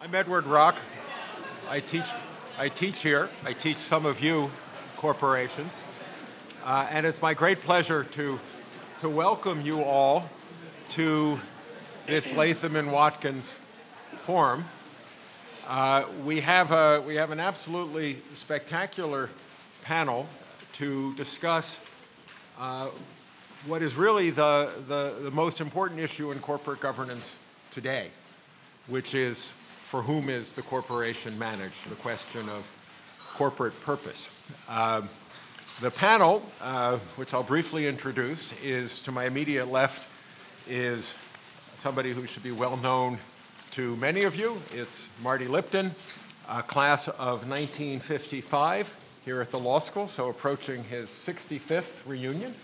I'm Edward Rock. I teach, I teach here. I teach some of you corporations. Uh, and it's my great pleasure to, to welcome you all to this Latham and Watkins forum. Uh, we, have a, we have an absolutely spectacular panel to discuss uh, what is really the, the, the most important issue in corporate governance today, which is for whom is the corporation managed, the question of corporate purpose. Uh, the panel, uh, which I'll briefly introduce, is to my immediate left is somebody who should be well known to many of you. It's Marty Lipton, a class of 1955 here at the law school, so approaching his 65th reunion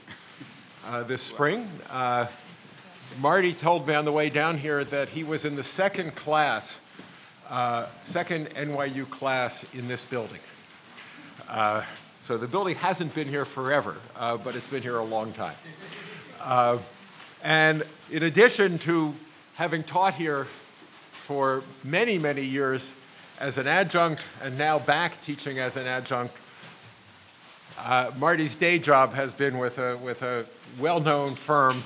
uh, this spring. Uh, Marty told me on the way down here that he was in the second class uh, second NYU class in this building. Uh, so the building hasn't been here forever, uh, but it's been here a long time. Uh, and in addition to having taught here for many, many years as an adjunct and now back teaching as an adjunct, uh, Marty's day job has been with a, with a well known firm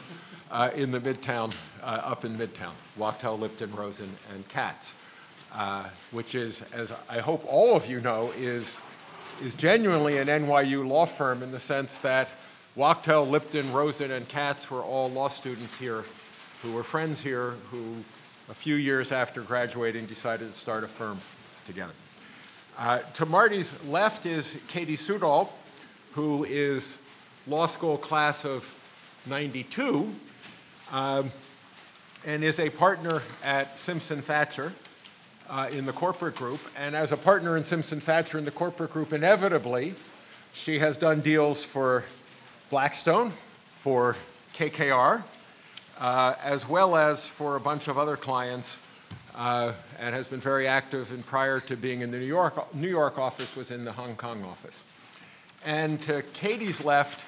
uh, in the Midtown, up in Midtown, Wachtell, Lipton, Rosen, and Katz uh, which is, as I hope all of you know, is, is genuinely an NYU law firm in the sense that Wachtell, Lipton, Rosen, and Katz were all law students here who were friends here who, a few years after graduating, decided to start a firm together. Uh, to Marty's left is Katie Sudol, who is law school class of 92 um, and is a partner at Simpson Thacher uh, in the corporate group. And as a partner in Simpson Thacher in the corporate group, inevitably, she has done deals for Blackstone, for KKR, uh, as well as for a bunch of other clients, uh, and has been very active. And prior to being in the New York, New York office, was in the Hong Kong office. And to Katie's left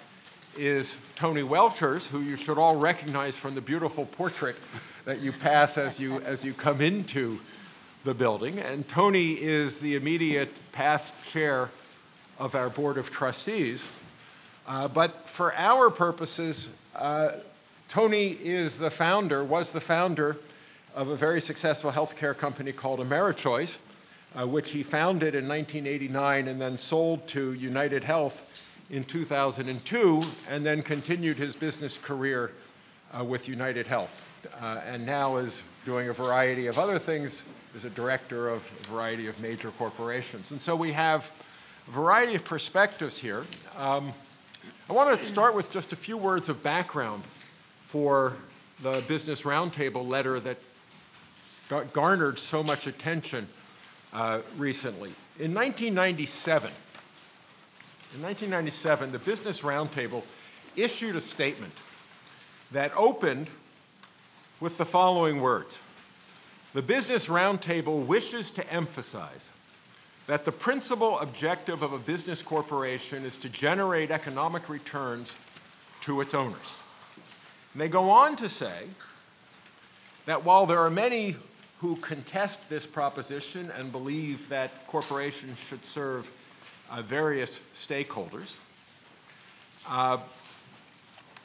is Tony Welters, who you should all recognize from the beautiful portrait that you pass as you, as you come into the building, and Tony is the immediate past chair of our Board of Trustees. Uh, but for our purposes, uh, Tony is the founder, was the founder of a very successful healthcare company called AmeriChoice, uh, which he founded in 1989 and then sold to United Health in 2002, and then continued his business career uh, with United Health. Uh, and now is doing a variety of other things is a director of a variety of major corporations. And so we have a variety of perspectives here. Um, I want to start with just a few words of background for the Business Roundtable letter that garnered so much attention uh, recently. In 1997, in 1997, the Business Roundtable issued a statement that opened with the following words the Business Roundtable wishes to emphasize that the principal objective of a business corporation is to generate economic returns to its owners. And they go on to say that while there are many who contest this proposition and believe that corporations should serve uh, various stakeholders, uh,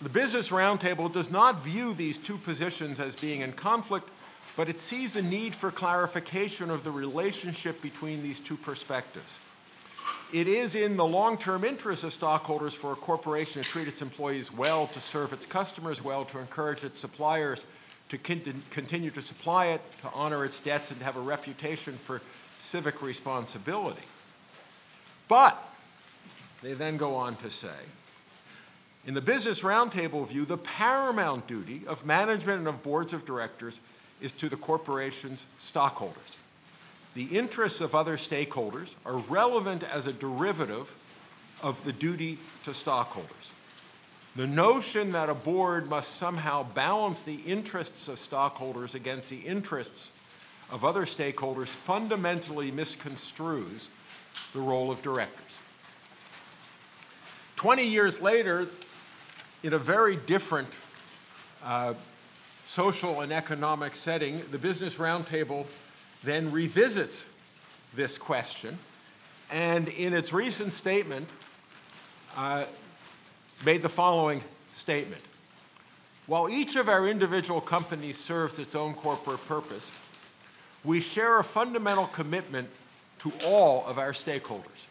the Business Roundtable does not view these two positions as being in conflict, but it sees a need for clarification of the relationship between these two perspectives. It is in the long term interest of stockholders for a corporation to treat its employees well, to serve its customers well, to encourage its suppliers to continue to supply it, to honor its debts, and to have a reputation for civic responsibility. But, they then go on to say, in the Business Roundtable view, the paramount duty of management and of boards of directors is to the corporation's stockholders. The interests of other stakeholders are relevant as a derivative of the duty to stockholders. The notion that a board must somehow balance the interests of stockholders against the interests of other stakeholders fundamentally misconstrues the role of directors. 20 years later, in a very different uh, social and economic setting, the Business Roundtable then revisits this question and in its recent statement uh, made the following statement. While each of our individual companies serves its own corporate purpose, we share a fundamental commitment to all of our stakeholders.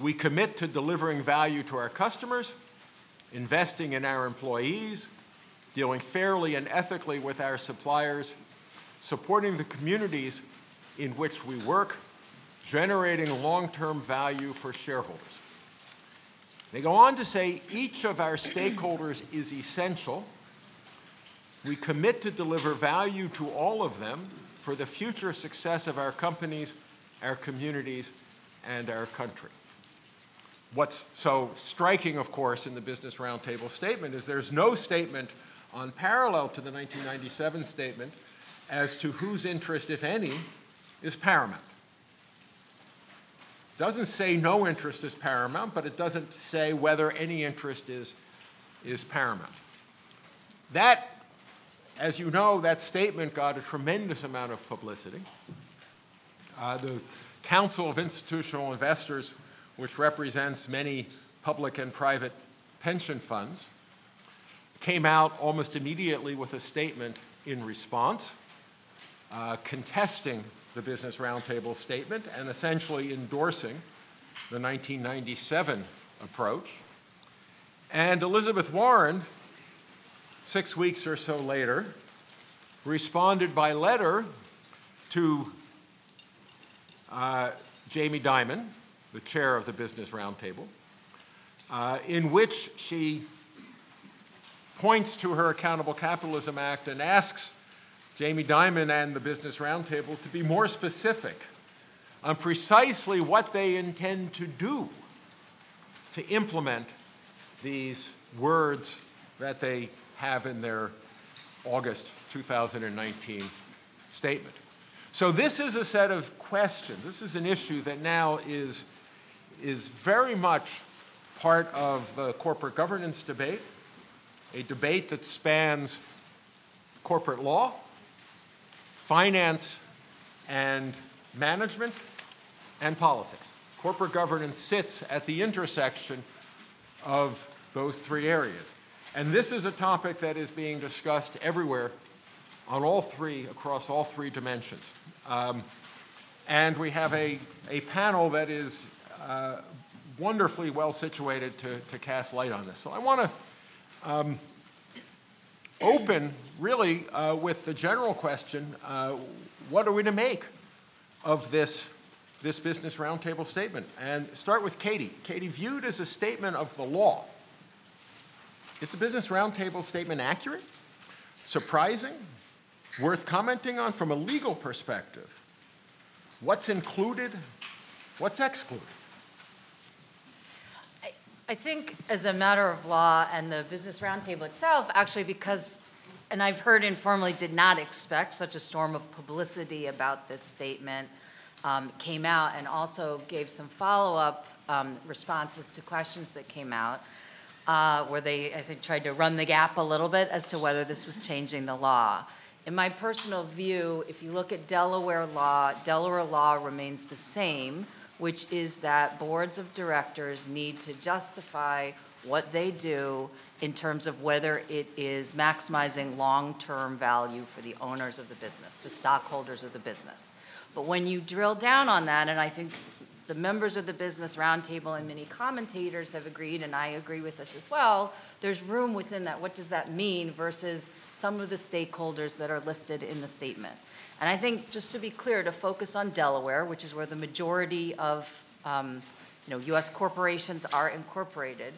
We commit to delivering value to our customers, investing in our employees, dealing fairly and ethically with our suppliers, supporting the communities in which we work, generating long-term value for shareholders. They go on to say each of our stakeholders is essential. We commit to deliver value to all of them for the future success of our companies, our communities, and our country. What's so striking, of course, in the Business Roundtable statement is there's no statement on parallel to the 1997 statement as to whose interest, if any, is paramount. Doesn't say no interest is paramount, but it doesn't say whether any interest is, is paramount. That, as you know, that statement got a tremendous amount of publicity. Uh, the Council of Institutional Investors, which represents many public and private pension funds, came out almost immediately with a statement in response, uh, contesting the Business Roundtable statement and essentially endorsing the 1997 approach. And Elizabeth Warren, six weeks or so later, responded by letter to uh, Jamie Dimon, the chair of the Business Roundtable, uh, in which she points to her Accountable Capitalism Act and asks Jamie Dimon and the Business Roundtable to be more specific on precisely what they intend to do to implement these words that they have in their August 2019 statement. So, this is a set of questions. This is an issue that now is, is very much part of the corporate governance debate, a debate that spans corporate law, finance and management, and politics. Corporate governance sits at the intersection of those three areas. And this is a topic that is being discussed everywhere on all three, across all three dimensions. Um, and we have a, a panel that is uh, wonderfully well situated to, to cast light on this. So I want to um, open really uh, with the general question uh, what are we to make of this, this Business Roundtable statement? And start with Katie. Katie, viewed as a statement of the law, is the Business Roundtable statement accurate, surprising, worth commenting on from a legal perspective? What's included? What's excluded? I think as a matter of law and the Business Roundtable itself, actually, because, and I've heard informally, did not expect such a storm of publicity about this statement, um, came out and also gave some follow-up um, responses to questions that came out, uh, where they, I think, tried to run the gap a little bit as to whether this was changing the law. In my personal view, if you look at Delaware law, Delaware law remains the same, which is that boards of directors need to justify what they do in terms of whether it is maximizing long-term value for the owners of the business, the stockholders of the business. But when you drill down on that, and I think the members of the Business Roundtable and many commentators have agreed, and I agree with this as well, there's room within that. What does that mean versus some of the stakeholders that are listed in the statement? And I think, just to be clear, to focus on Delaware, which is where the majority of um, you know, U.S. corporations are incorporated,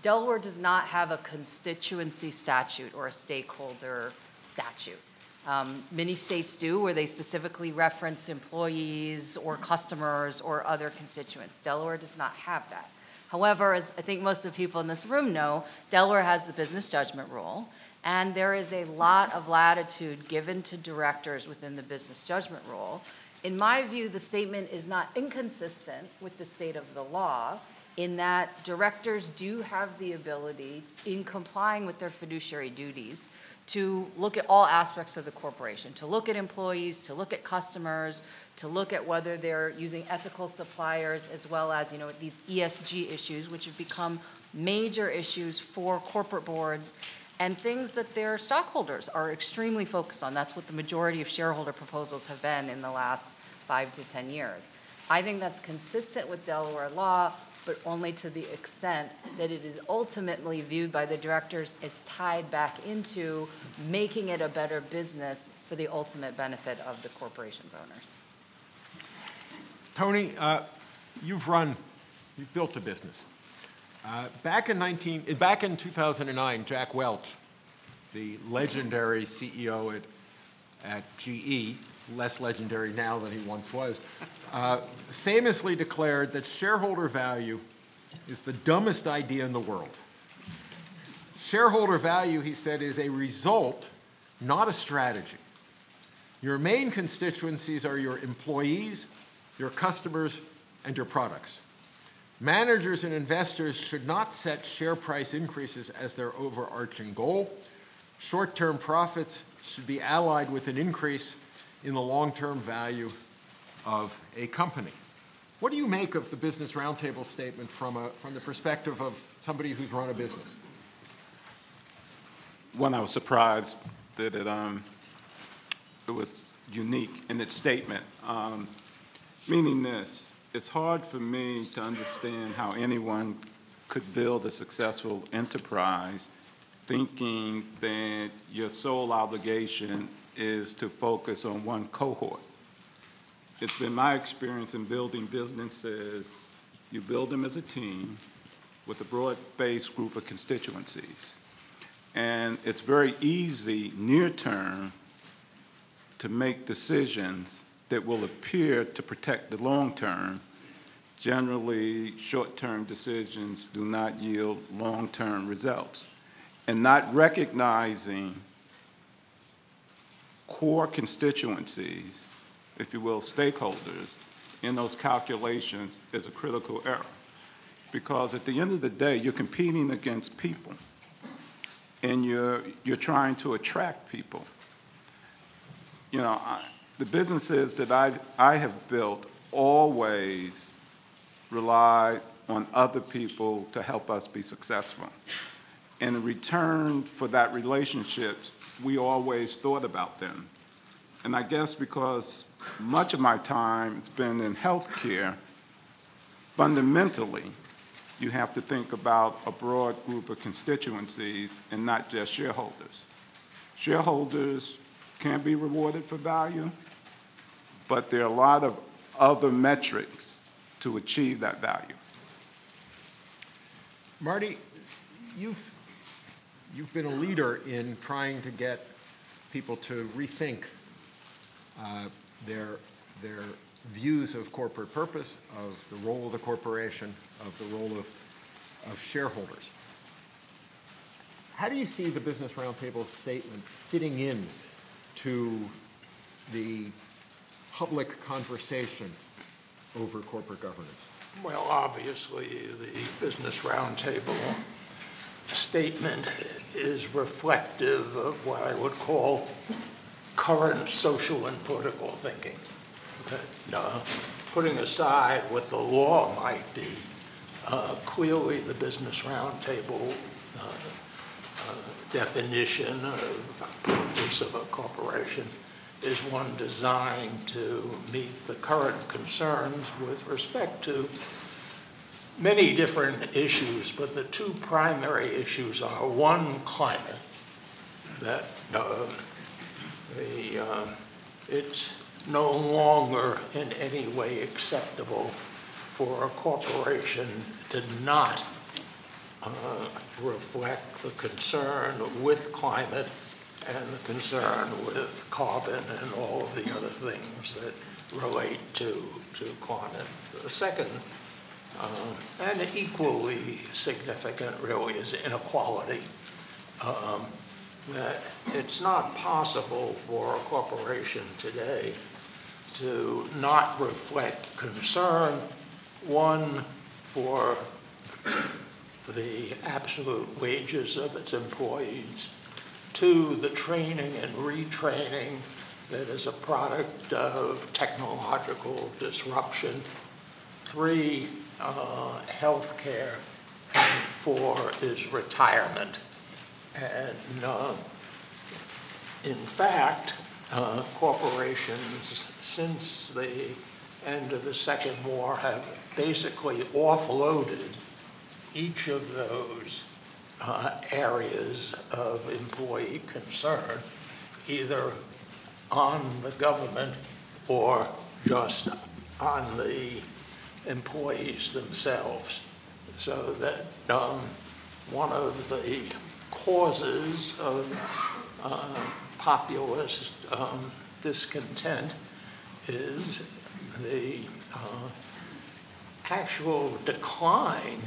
Delaware does not have a constituency statute or a stakeholder statute. Um, many states do, where they specifically reference employees or customers or other constituents. Delaware does not have that. However, as I think most of the people in this room know, Delaware has the business judgment rule, and there is a lot of latitude given to directors within the business judgment rule. In my view, the statement is not inconsistent with the state of the law in that directors do have the ability, in complying with their fiduciary duties, to look at all aspects of the corporation, to look at employees, to look at customers, to look at whether they're using ethical suppliers, as well as, you know, these ESG issues, which have become major issues for corporate boards and things that their stockholders are extremely focused on. That's what the majority of shareholder proposals have been in the last five to 10 years. I think that's consistent with Delaware law, but only to the extent that it is ultimately viewed by the directors as tied back into making it a better business for the ultimate benefit of the corporation's owners. Tony, uh, you've run, you've built a business. Uh, back in 19, back in 2009, Jack Welch, the legendary CEO at, at GE, less legendary now than he once was, uh, famously declared that shareholder value is the dumbest idea in the world. Shareholder value, he said, is a result, not a strategy. Your main constituencies are your employees, your customers, and your products. Managers and investors should not set share price increases as their overarching goal. Short term profits should be allied with an increase in the long term value of a company. What do you make of the Business Roundtable statement from, a, from the perspective of somebody who's run a business? One, I was surprised that it, um, it was unique in its statement, um, meaning this it's hard for me to understand how anyone could build a successful enterprise thinking that your sole obligation is to focus on one cohort. It's been my experience in building businesses, you build them as a team with a broad-based group of constituencies. And it's very easy near term to make decisions that will appear to protect the long term, generally short-term decisions do not yield long-term results. And not recognizing core constituencies, if you will, stakeholders, in those calculations is a critical error. Because at the end of the day, you're competing against people and you're, you're trying to attract people. You know, I, the businesses that I've, I have built always rely on other people to help us be successful. And in return for that relationship, we always thought about them. And I guess because much of my time has been in healthcare, fundamentally, you have to think about a broad group of constituencies and not just shareholders. Shareholders can be rewarded for value, but there are a lot of other metrics to achieve that value. Marty, you've, you've been a leader in trying to get people to rethink uh, their, their views of corporate purpose, of the role of the corporation, of the role of, of shareholders. How do you see the Business Roundtable statement fitting in to the public conversations over corporate governance? Well, obviously, the Business Roundtable statement is reflective of what I would call current social and political thinking. Putting aside what the law might be, uh, clearly the Business Roundtable uh, uh definition of purpose of a corporation is one designed to meet the current concerns with respect to many different issues, but the two primary issues are one, climate, that uh, the, uh, it's no longer in any way acceptable for a corporation to not uh, reflect the concern with climate and the concern with carbon and all of the other things that relate to, to climate. The second, uh, and equally significant really, is inequality. Um, that it's not possible for a corporation today to not reflect concern, one, for the absolute wages of its employees, Two, the training and retraining that is a product of technological disruption. Three, uh, healthcare. And four is retirement. And uh, in fact, uh, corporations since the end of the Second War have basically offloaded each of those uh, areas of employee concern, either on the government or just on the employees themselves. So that um, one of the causes of uh, populist um, discontent is the uh, actual decline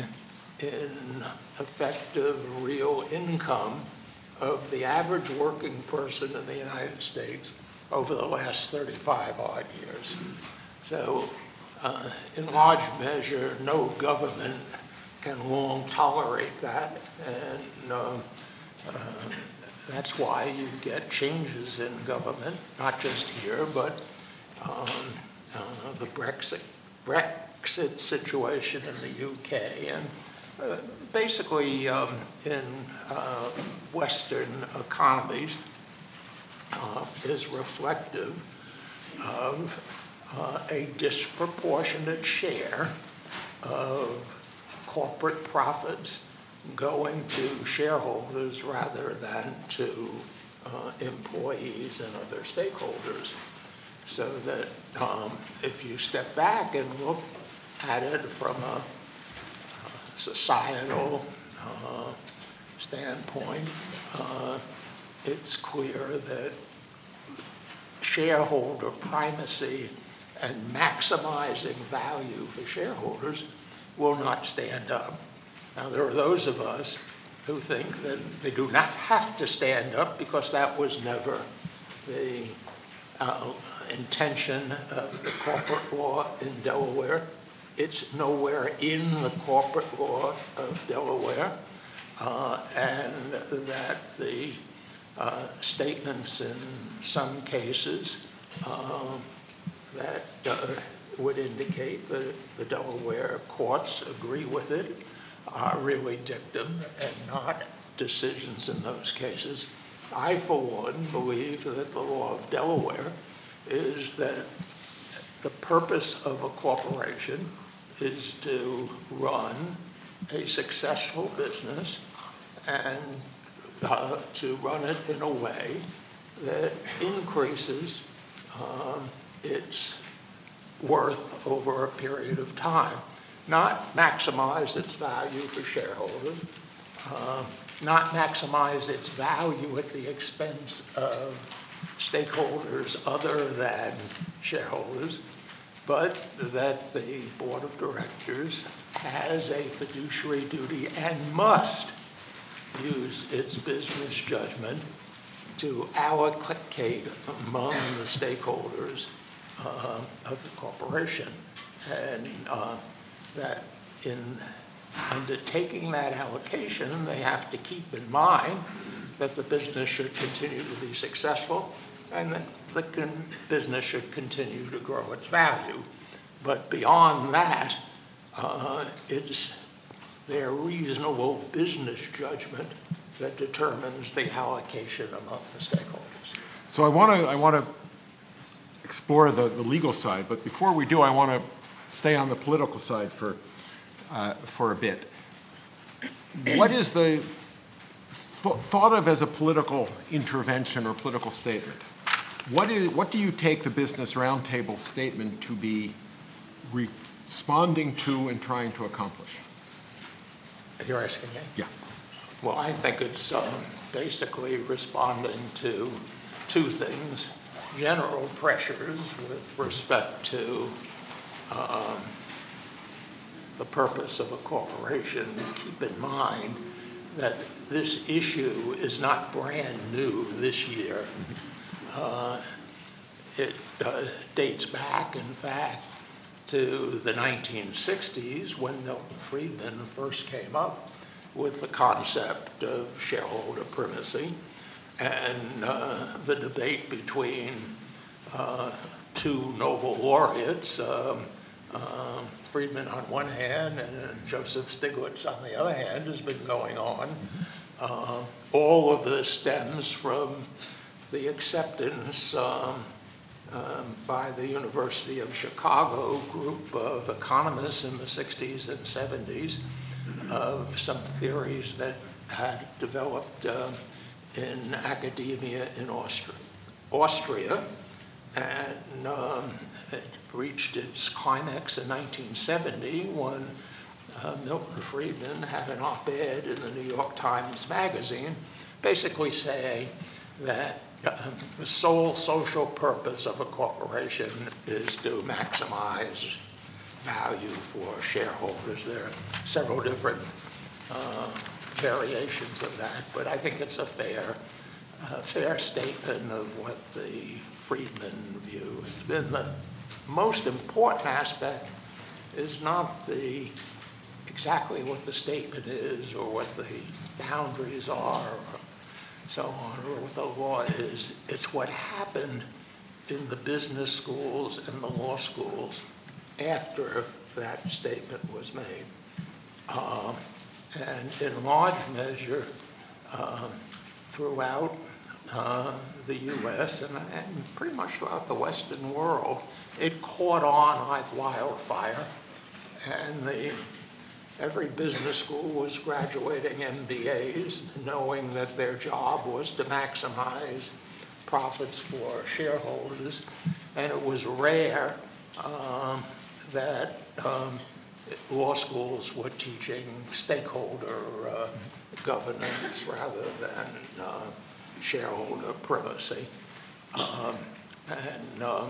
in effective real income of the average working person in the United States over the last 35 odd years. So, uh, in large measure, no government can long tolerate that, and uh, uh, that's why you get changes in government, not just here, but um, uh, the Brexit, Brexit situation in the UK, and basically um, in uh, Western economies uh, is reflective of uh, a disproportionate share of corporate profits going to shareholders rather than to uh, employees and other stakeholders. So that um, if you step back and look at it from a societal uh, standpoint, uh, it's clear that shareholder primacy and maximizing value for shareholders will not stand up. Now, there are those of us who think that they do not have to stand up because that was never the uh, intention of the corporate law in Delaware. It's nowhere in the corporate law of Delaware. Uh, and that the uh, statements in some cases uh, that uh, would indicate that the Delaware courts agree with it are really dictum and not decisions in those cases. I, for one, believe that the law of Delaware is that the purpose of a corporation is to run a successful business and uh, to run it in a way that increases um, its worth over a period of time. Not maximize its value for shareholders, uh, not maximize its value at the expense of stakeholders other than shareholders, but that the board of directors has a fiduciary duty and must use its business judgment to allocate among the stakeholders uh, of the corporation. And uh, that in undertaking that allocation, they have to keep in mind that the business should continue to be successful and that the business should continue to grow its value. But beyond that, uh, it's their reasonable business judgment that determines the allocation among the stakeholders. So I want to I want to explore the, the legal side, but before we do, I want to stay on the political side for, uh, for a bit. What is the th- thought of as a political intervention or political statement? What, is, what do you take the Business Roundtable statement to be responding to and trying to accomplish? You're asking me? Yeah. Well, I think it's um, basically responding to two things general pressures with respect to um, the purpose of a corporation, keep in mind that this issue is not brand new this year. Uh, it uh, dates back, in fact, to the 1960s when Milton Friedman first came up with the concept of shareholder primacy. and uh, the debate between uh, two Nobel laureates, um, um, Friedman on one hand and Joseph Stiglitz on the other hand, has been going on. Uh, all of this stems from the acceptance um, um, by the University of Chicago group of economists in the 60s and 70s of some theories that had developed uh, in academia in Austria. Austria and um, it reached its climax in 1970 when uh, Milton Friedman had an op-ed in the New York Times Magazine basically saying that the sole social purpose of a corporation is to maximize value for shareholders. There are several different uh, variations of that, but I think it's a fair, uh, fair statement of what the Friedman view has been. The most important aspect is not the exactly what the statement is or what the boundaries are or so on, or what the law is. It's what happened in the business schools and the law schools after that statement was made. Um, and in large measure, um, throughout uh, the U.S. And, and pretty much throughout the Western world, it caught on like wildfire. And the, every business school was graduating MBAs, knowing that their job was to maximize profits for shareholders. And it was rare um, that um, law schools were teaching stakeholder uh, governance rather than uh, shareholder primacy. Um, and um,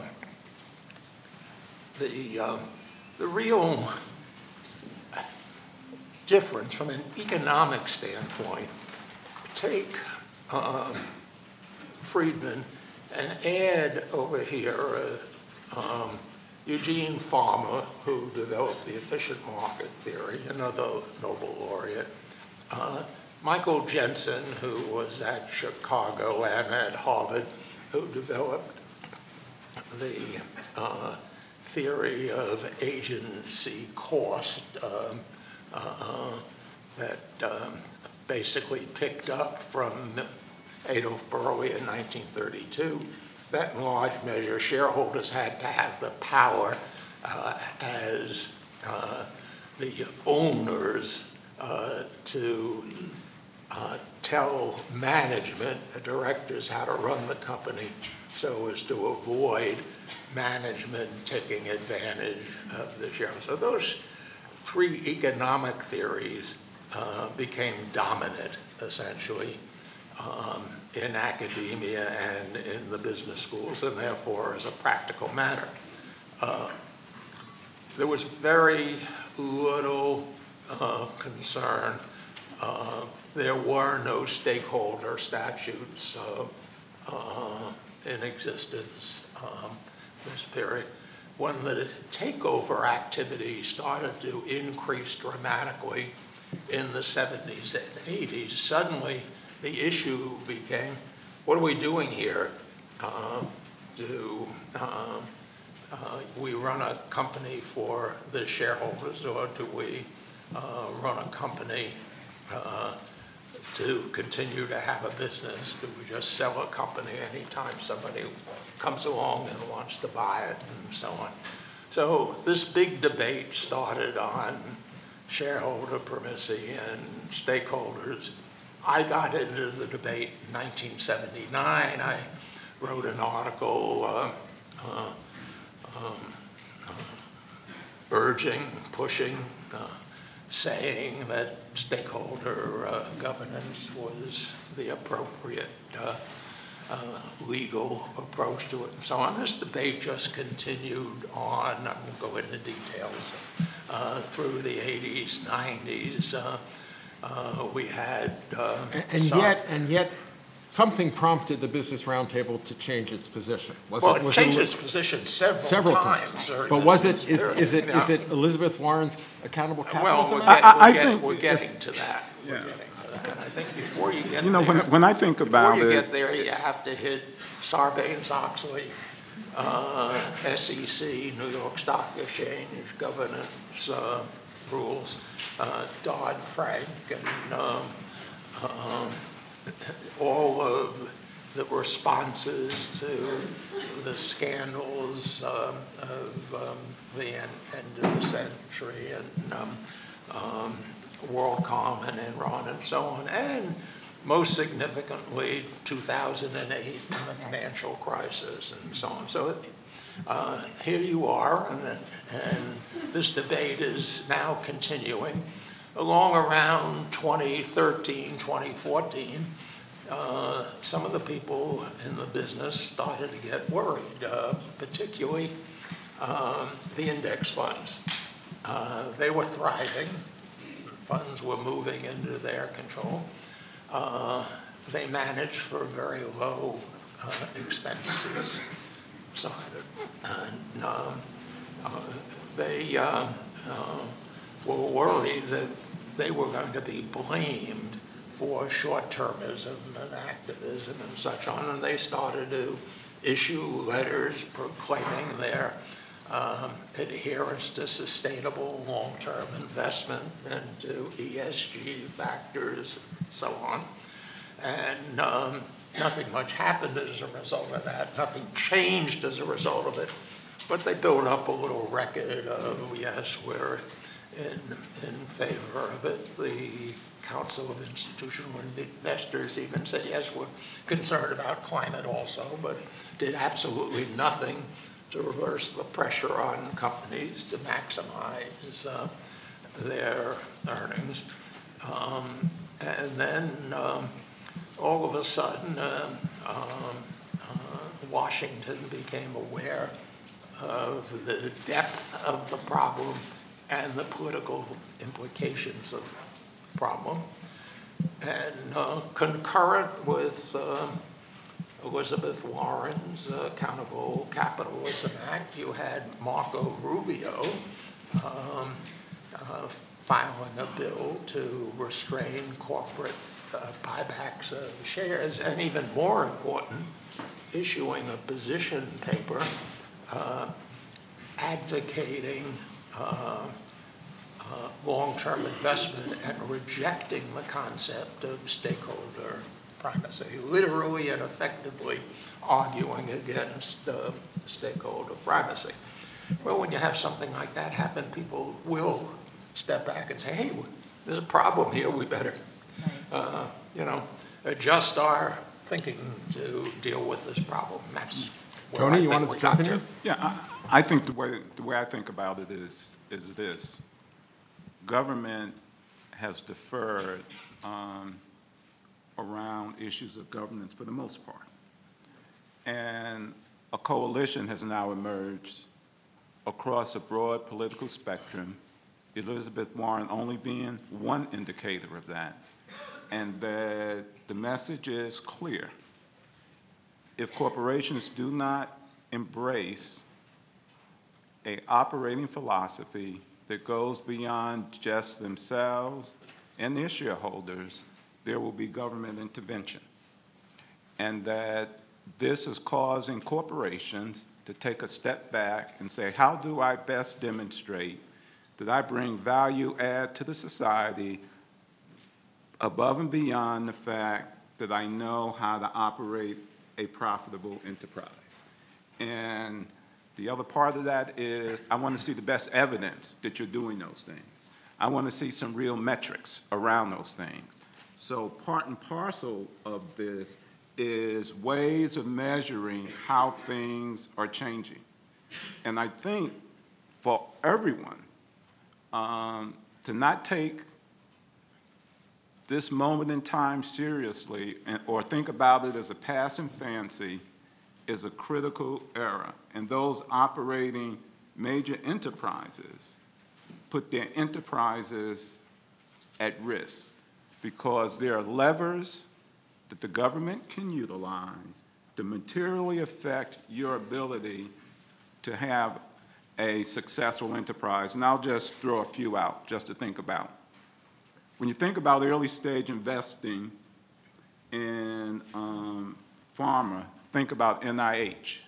the, um, the real difference from an economic standpoint, take um, Friedman and add over here uh, um, Eugene Fama, who developed the efficient market theory, another Nobel laureate, uh, Michael Jensen, who was at Chicago and at Harvard, who developed the uh, theory of agency cost um, that um, basically picked up from Adolf Berle in 1932 that in large measure shareholders had to have the power uh, as uh, the owners uh, to uh, tell management, the directors, how to run the company so as to avoid management taking advantage of the shareholders. So those three economic theories uh, became dominant, essentially, um, in academia and in the business schools, and therefore as a practical matter. Uh, there was very little uh, concern. Uh, there were no stakeholder statutes uh, uh, in existence um, this period. When the takeover activity started to increase dramatically in the 70s and 80s, suddenly the issue became, what are we doing here? Uh, do uh, uh, we run a company for the shareholders, or do we uh, run a company uh, to continue to have a business? Do we just sell a company anytime somebody comes along and wants to buy it, and so on? So this big debate started on shareholder primacy and stakeholders I got into the debate in 1979. I wrote an article uh, uh, um, uh, urging, pushing, uh, saying that stakeholder uh, governance was the appropriate uh, legal approach to it and so on. This debate just continued on, I won't go into details, through the 80s, 90s. Uh, we had. Uh, and, and yet, and yet, something prompted the Business Roundtable to change its position. Was well, it, was it changed it, its position several, several times. times. But was it is, is it it Elizabeth Warren's accountable capitalism? Well, we're, get, we're, I, I get, think we're getting if, to that. Yeah. And I think before you get You know, when, there, when I think about before you get there, you have to hit Sarbanes-Oxley, uh, SEC, New York Stock Exchange, governance uh, rules, uh, Dodd-Frank, and um, um, all of the responses to the scandals um, of um, the end, end of the century and um, um, WorldCom and Enron and so on, and most significantly, 2008 and the financial crisis and so on. So uh, here you are, and, and this debate is now continuing. Along around 2013, 2014, uh, some of the people in the business started to get worried, uh, particularly um, the index funds. Uh, they were thriving. Funds were moving into their control. Uh, they managed for very low uh, expenses. So, and, um, uh, they uh, uh, were worried that they were going to be blamed for short-termism and activism and such on, and they started to issue letters proclaiming their um, adherence to sustainable long-term investment and to ESG factors and so on. And um, nothing much happened as a result of that. Nothing changed as a result of it. But they built up a little record of, yes, we're in, in favor of it. The Council of Institutional Investors even said, yes, we're concerned about climate also, but did absolutely nothing to reverse the pressure on companies to maximize uh, their earnings. Um, and then um, all of a sudden, uh, um, uh, Washington became aware of the depth of the problem and the political implications of the problem. And uh, concurrent with uh, Elizabeth Warren's Accountable Capitalism Act, you had Marco Rubio um, uh, filing a bill to restrain corporate uh, buybacks of shares, and even more important, issuing a position paper uh, advocating uh, uh, long-term investment and rejecting the concept of stakeholder primacy, literally and effectively arguing against uh, stakeholder primacy. Well, when you have something like that happen, people will step back and say, hey, there's a problem here, we better, uh, you know, adjust our thinking to deal with this problem. That's where Tony, I you think wanted to jump in to. here? yeah, I, I think the way, the way I think about it is, is this. Government has deferred um, around issues of governance for the most part. And a coalition has now emerged across a broad political spectrum, Elizabeth Warren only being one indicator of that, and that the message is clear. If corporations do not embrace a operating philosophy that goes beyond just themselves and their shareholders, there will be government intervention. And that this is causing corporations to take a step back and say, how do I best demonstrate that I bring value add to the society above and beyond the fact that I know how to operate a profitable enterprise? And the other part of that is I want to see the best evidence that you're doing those things. I want to see some real metrics around those things. So part and parcel of this is ways of measuring how things are changing. And I think for everyone, um, to not take this moment in time seriously and, or think about it as a passing fancy is a critical error. And those operating major enterprises put their enterprises at risk because there are levers that the government can utilize to materially affect your ability to have a successful enterprise. And I'll just throw a few out just to think about. when you think about early stage investing in um, pharma, think about NIH.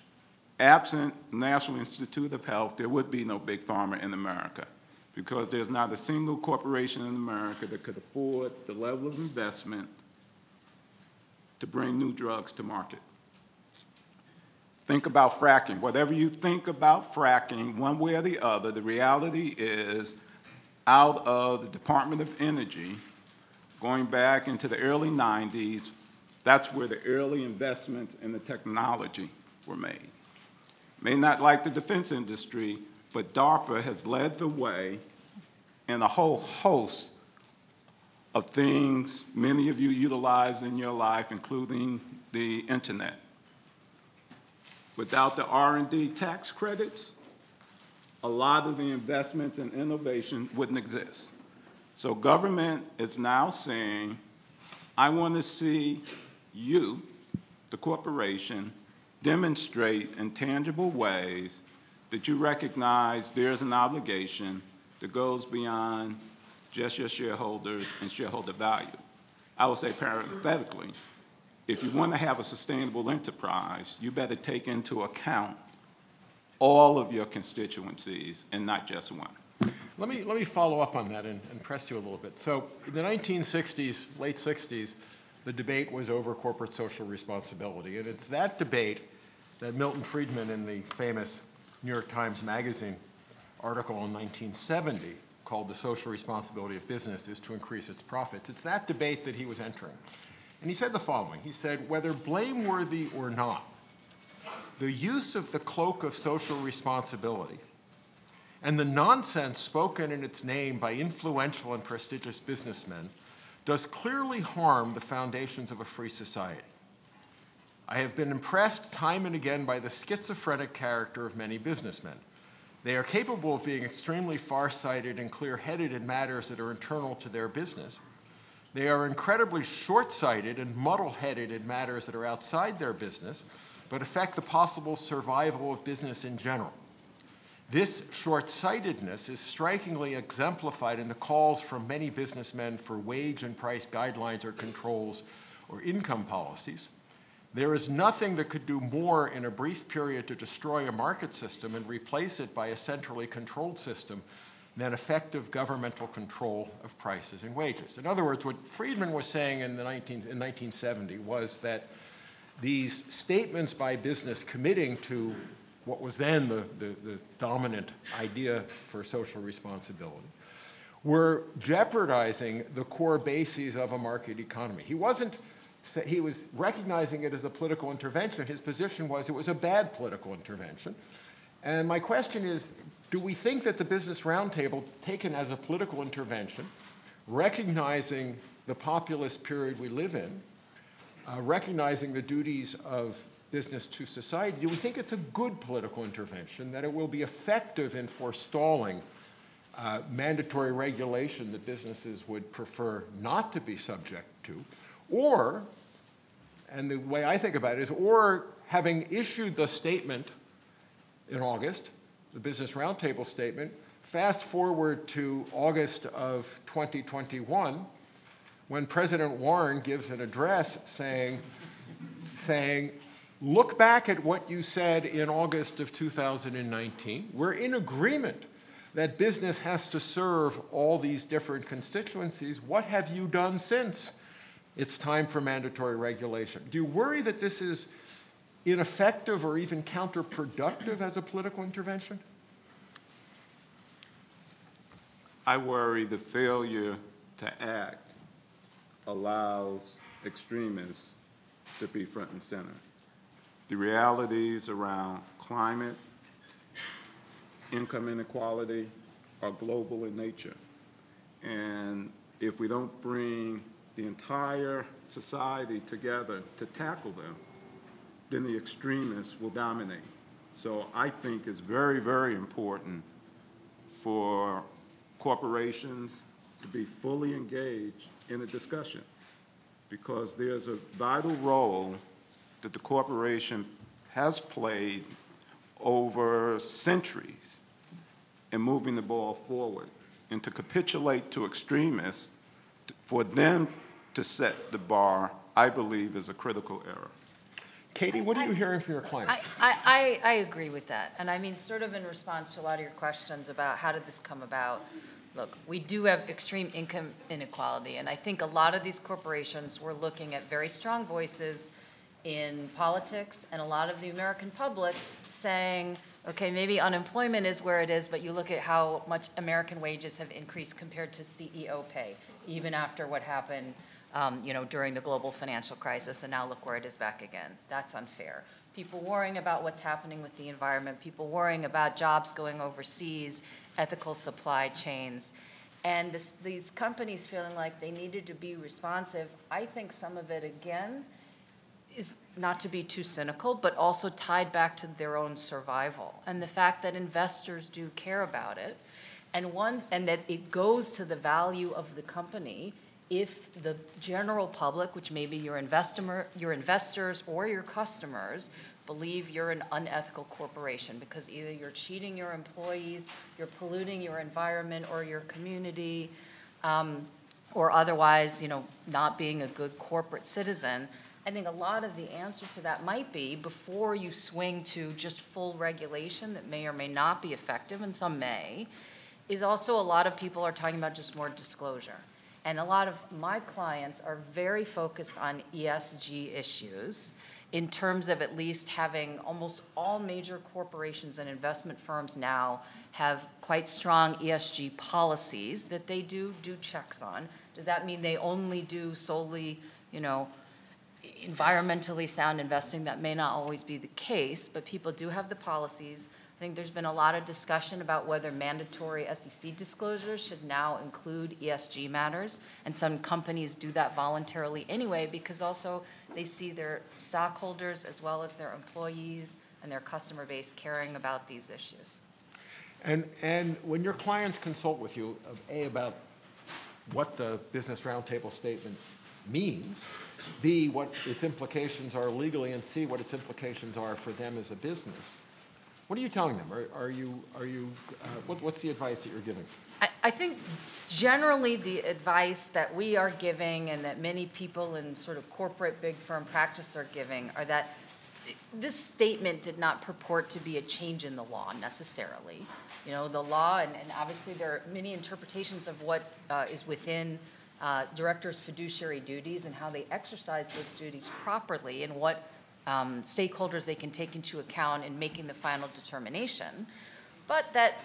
Absent National Institute of Health, there would be no big pharma in America because there's not a single corporation in America that could afford the level of investment to bring new drugs to market. Think about fracking. Whatever you think about fracking, one way or the other, the reality is out of the Department of Energy, going back into the early 90s, that's where the early investments in the technology were made. May not like the defense industry, but DARPA has led the way in a whole host of things many of you utilize in your life, including the internet. Without the R&D tax credits, a lot of the investments in innovation wouldn't exist. So government is now saying, I want to see you, the corporation, demonstrate in tangible ways that you recognize there's an obligation that goes beyond just your shareholders and shareholder value. I would say parenthetically, if you want to have a sustainable enterprise, you better take into account all of your constituencies and not just one. Let me, let me follow up on that and, and press you a little bit. So in the 1960s, late 60s, the debate was over corporate social responsibility. And it's that debate that Milton Friedman in the famous New York Times Magazine article in 1970 called The Social Responsibility of Business is to Increase Its Profits. It's that debate that he was entering. And he said the following He said, whether blameworthy or not, the use of the cloak of social responsibility and the nonsense spoken in its name by influential and prestigious businessmen does clearly harm the foundations of a free society. I have been impressed time and again by the schizophrenic character of many businessmen. They are capable of being extremely far-sighted and clear-headed in matters that are internal to their business. They are incredibly short-sighted and muddle-headed in matters that are outside their business, but affect the possible survival of business in general. This short-sightedness is strikingly exemplified in the calls from many businessmen for wage and price guidelines or controls or income policies. There is nothing that could do more in a brief period to destroy a market system and replace it by a centrally controlled system than effective governmental control of prices and wages. In other words, what Friedman was saying in, the 19, in 1970 was that these statements by business committing to what was then the, the, the dominant idea for social responsibility were jeopardizing the core bases of a market economy. He wasn't he was recognizing it as a political intervention. His position was it was a bad political intervention. And my question is, do we think that the Business Roundtable, taken as a political intervention, recognizing the populist period we live in, uh, recognizing the duties of business to society, do we think it's a good political intervention, that it will be effective in forestalling uh, mandatory regulation that businesses would prefer not to be subject to? Or, and the way I think about it is, or having issued the statement in August, the Business Roundtable statement, fast forward to August of 2021, when President Warren gives an address saying, saying, look back at what you said in August of 2019. We're in agreement that business has to serve all these different constituencies. What have you done since? It's time for mandatory regulation. Do you worry that this is ineffective or even counterproductive as a political intervention? I worry the failure to act allows extremists to be front and center. The realities around climate, income inequality are global in nature. And if we don't bring the entire society together to tackle them, then the extremists will dominate. So I think it's very, very important for corporations to be fully engaged in the discussion because there's a vital role that the corporation has played over centuries in moving the ball forward. And to capitulate to extremists for them to set the bar, I believe, is a critical error. Katie, what are you hearing from your clients? I, I, I I agree with that. And I mean, sort of in response to a lot of your questions about how did this come about, look, we do have extreme income inequality. And I think a lot of these corporations were looking at very strong voices in politics and a lot of the American public saying, okay, maybe unemployment is where it is, but you look at how much American wages have increased compared to CEO pay, even after what happened um, you know, during the global financial crisis, and now look where it is back again. That's unfair. People worrying about what's happening with the environment, people worrying about jobs going overseas, ethical supply chains, and this, these companies feeling like they needed to be responsive. I think some of it, again, is not to be too cynical, but also tied back to their own survival and the fact that investors do care about it, and one and that it goes to the value of the company if the general public, which may be your investor, your investors or your customers, believe you're an unethical corporation because either you're cheating your employees, you're polluting your environment or your community, um, or otherwise, you know, not being a good corporate citizen. I think a lot of the answer to that might be before you swing to just full regulation that may or may not be effective, and some may, is also a lot of people are talking about just more disclosure. And a lot of my clients are very focused on ESG issues in terms of at least having almost all major corporations and investment firms now have quite strong ESG policies that they do do checks on. Does that mean they only do solely, you know, environmentally sound investing? That may not always be the case, but people do have the policies. I think there's been a lot of discussion about whether mandatory SEC disclosures should now include ESG matters. And some companies do that voluntarily anyway because also they see their stockholders as well as their employees and their customer base caring about these issues. And, and when your clients consult with you, A, about what the Business Roundtable statement means, B, what its implications are legally, and C, what its implications are for them as a business, what are you telling them? Are, are you, are you, uh, what, what's the advice that you're giving? I, I think generally the advice that we are giving and that many people in sort of corporate big firm practice are giving are that this statement did not purport to be a change in the law necessarily. You know, the law, and, and obviously there are many interpretations of what uh, is within uh, directors' fiduciary duties and how they exercise those duties properly and what um, stakeholders they can take into account in making the final determination. But that,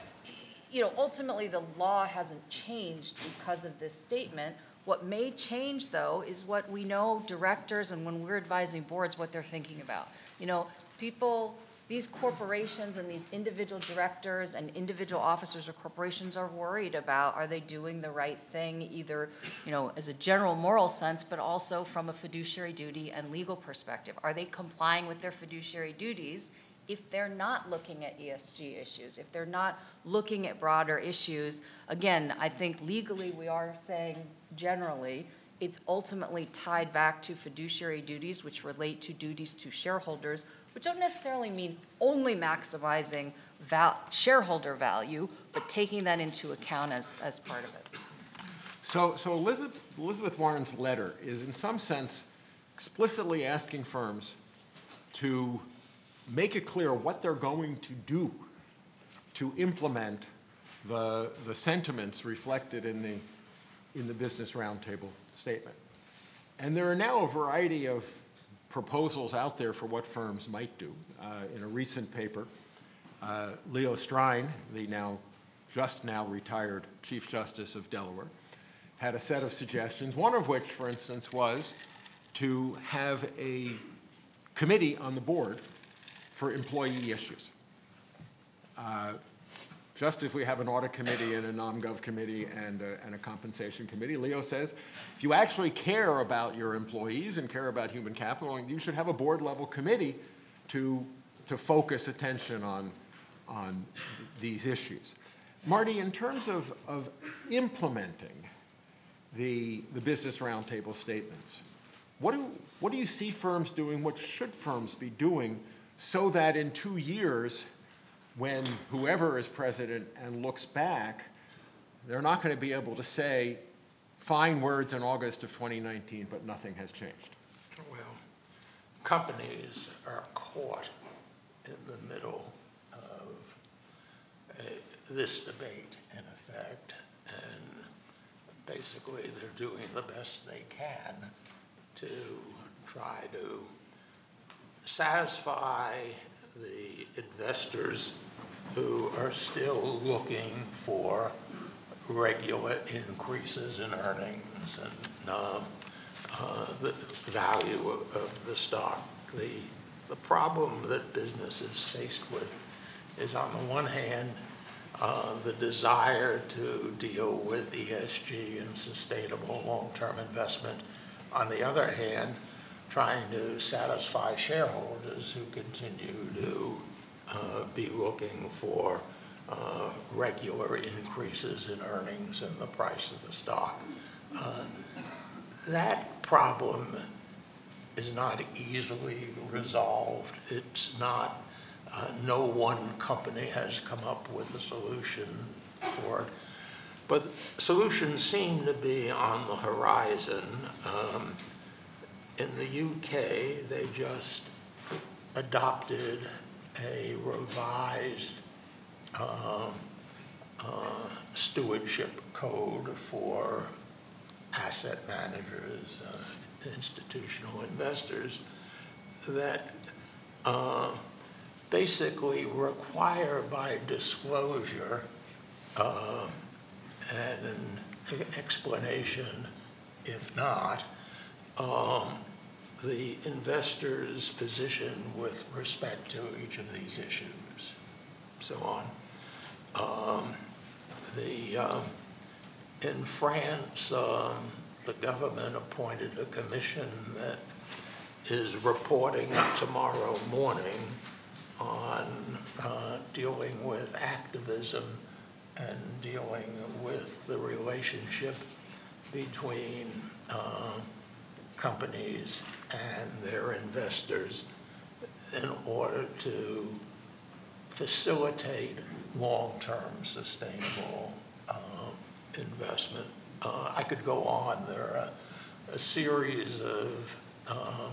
you know, ultimately the law hasn't changed because of this statement. What may change, though, is what we know directors and when we're advising boards, what they're thinking about. You know, people these corporations and these individual directors and individual officers or corporations are worried about are they doing the right thing either you know as a general moral sense but also from a fiduciary duty and legal perspective? Are they complying with their fiduciary duties if they're not looking at ESG issues if they're not looking at broader issues? Again I think legally we are saying generally it's ultimately tied back to fiduciary duties which relate to duties to shareholders which don't necessarily mean only maximizing val- shareholder value, but taking that into account as, as part of it. So, so Elizabeth, Elizabeth Warren's letter is in some sense explicitly asking firms to make it clear what they're going to do to implement the, the sentiments reflected in the, in the Business Roundtable statement. And there are now a variety of proposals out there for what firms might do. Uh, in a recent paper, uh, Leo Strine, the now just now retired Chief Justice of Delaware, had a set of suggestions, one of which, for instance, was to have a committee on the board for employee issues. Uh, just as we have an audit committee and a nom-gov committee and a, and a compensation committee, Leo says, if you actually care about your employees and care about human capital, you should have a board-level committee to, to focus attention on, on these issues. Marty, in terms of, of implementing the, the business roundtable statements, what do, what do you see firms doing? What should firms be doing so that in two years when whoever is president and looks back, they're not going to be able to say fine words in August of 2019, but nothing has changed. Well, companies are caught in the middle of uh, this debate, in effect, and basically they're doing the best they can to try to satisfy the investors who are still looking for regular increases in earnings and um, uh, the value of, of the stock. The, the problem that business is faced with is on the one hand, uh, the desire to deal with ESG and sustainable long-term investment. On the other hand, trying to satisfy shareholders who continue to uh, be looking for uh, regular increases in earnings and the price of the stock. Uh, that problem is not easily resolved. It's not, uh, no one company has come up with a solution for it. But solutions seem to be on the horizon. Um, in the UK, they just adopted a revised um, uh, stewardship code for asset managers, uh, institutional investors, that uh, basically require by disclosure uh, and an explanation, if not, um, the investor's position with respect to each of these issues, so on. Um, the, um, in France, um, the government appointed a commission that is reporting tomorrow morning on uh, dealing with activism and dealing with the relationship between uh, companies and their investors in order to facilitate long-term sustainable uh, investment. Uh, I could go on. There are a, a series of uh,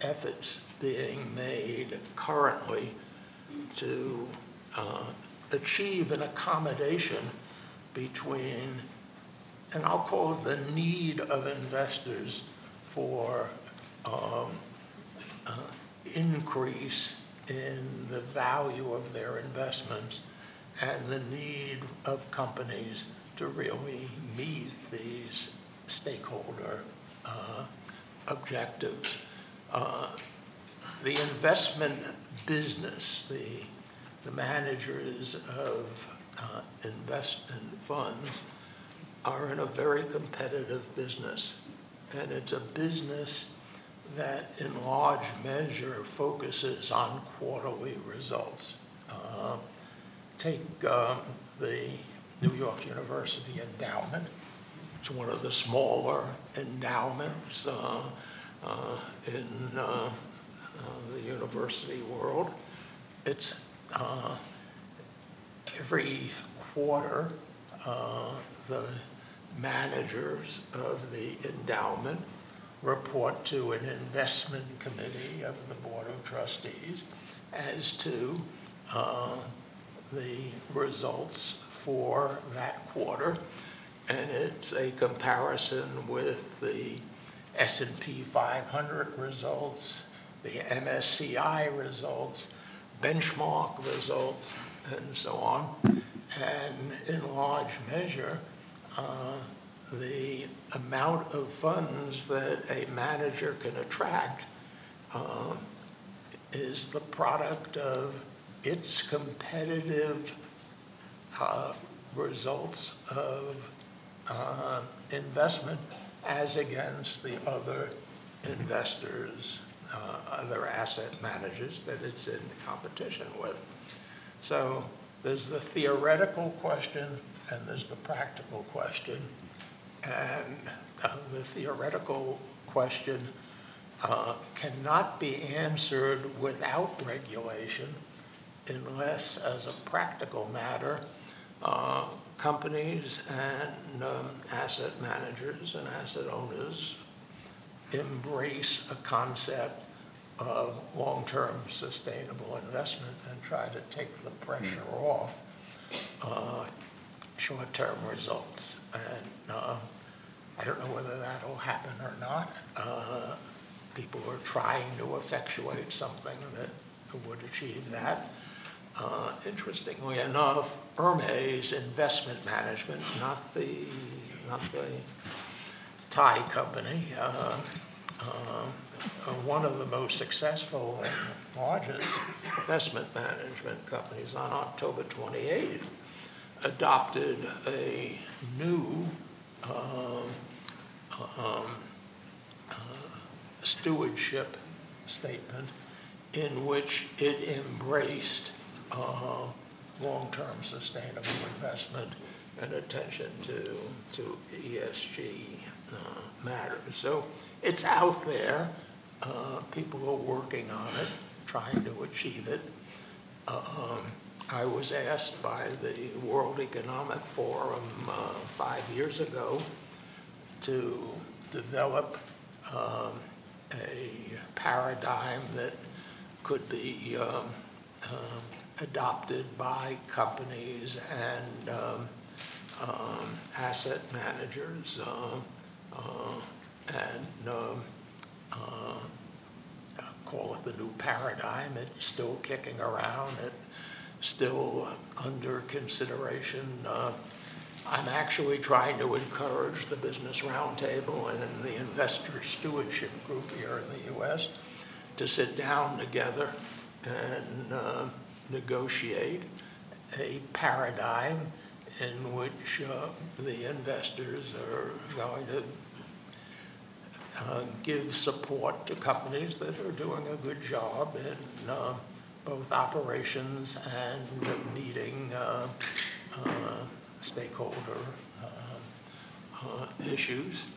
efforts being made currently to uh, achieve an accommodation between, and I'll call it the need of investors for um, uh, increase in the value of their investments and the need of companies to really meet these stakeholder uh, objectives. Uh, the investment business, the, the managers of uh, investment funds are in a very competitive business. And it's a business that in large measure focuses on quarterly results. Uh, take um, the New York University Endowment. It's one of the smaller endowments uh, uh, in uh, uh, the university world. It's uh, every quarter the managers of the endowment report to an investment committee of the Board of Trustees as to uh, the results for that quarter. And it's a comparison with the S&P 500 results, the MSCI results, benchmark results, and so on. And in large measure, the amount of funds that a manager can attract uh, is the product of its competitive uh, results of uh, investment as against the other investors, uh, other asset managers that it's in competition with. So there's the theoretical question and there's the practical question. And uh, the theoretical question uh, cannot be answered without regulation unless, as a practical matter, uh, companies and um, asset managers and asset owners embrace a concept of long-term sustainable investment and try to take the pressure off uh, short-term results. And uh, I don't know whether that'll happen or not. Uh, people are trying to effectuate something that would achieve that. Uh, interestingly enough, Hermes Investment Management, not the, not the tie company, uh, uh, one of the most successful and largest investment management companies on October 28th adopted a new um, um, uh, stewardship statement in which it embraced uh, long-term sustainable investment and attention to, to ESG uh, matters. So it's out there. Uh, people are working on it, trying to achieve it. Um, I was asked by the World Economic Forum uh, five years ago to develop um, a paradigm that could be um, um, adopted by companies and um, um, asset managers uh, uh, and um, uh, call it the new paradigm. It's still kicking around. It's still under consideration. Uh, I'm actually trying to encourage the Business Roundtable and the Investor Stewardship Group here in the U.S. to sit down together and uh, negotiate a paradigm in which uh, the investors are going to uh, give support to companies that are doing a good job in both operations and meeting uh, uh, stakeholder uh, issues.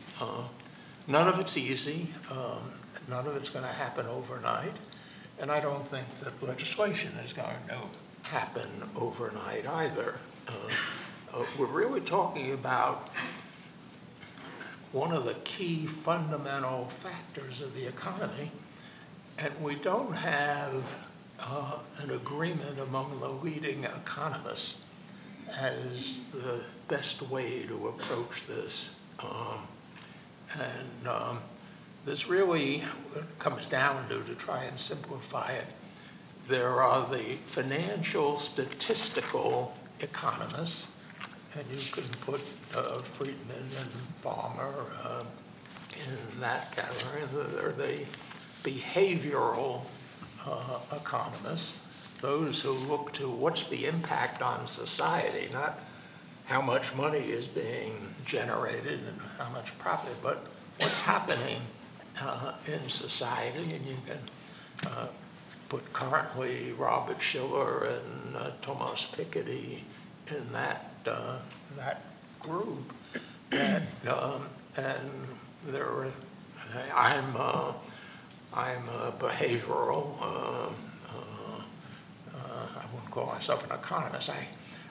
none of it's easy. Um, none of it's going to happen overnight. And I don't think that legislation is going to happen overnight either. Uh, uh, we're really talking about one of the key fundamental factors of the economy, and we don't have uh, an agreement among the leading economists as the best way to approach this. Um, and um, this really comes down to, to try and simplify it, there are the financial statistical economists, and you can put uh, Friedman and Fama uh, in that category. There are the behavioral uh, economists, those who look to what's the impact on society, not how much money is being generated and how much profit, but what's happening uh, in society, and you can uh, put currently Robert Shiller and uh, Thomas Piketty in that uh, that group. That um, and there, I'm uh, I'm a behavioral. Uh, I wouldn't call myself an economist. I